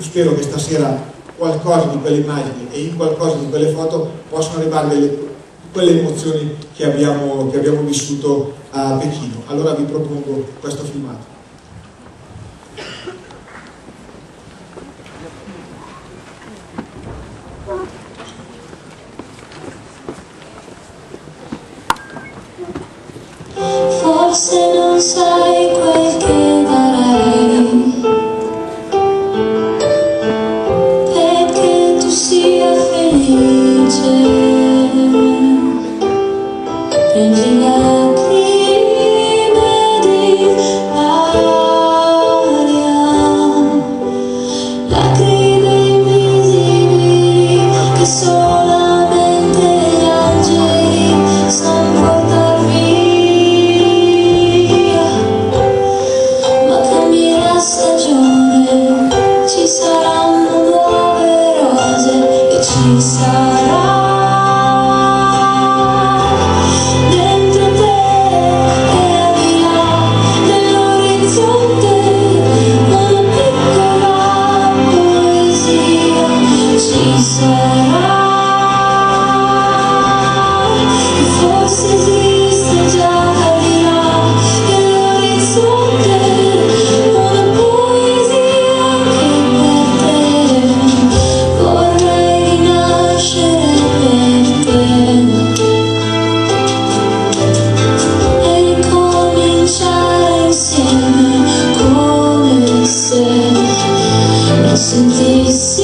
spero che stasera qualcosa di quelle immagini e in qualcosa di quelle foto possano arrivare delle, quelle emozioni che abbiamo, che abbiamo vissuto a Pechino. Allora vi propongo questo filmato. Forse non sai Engineer. ser, no sentirse.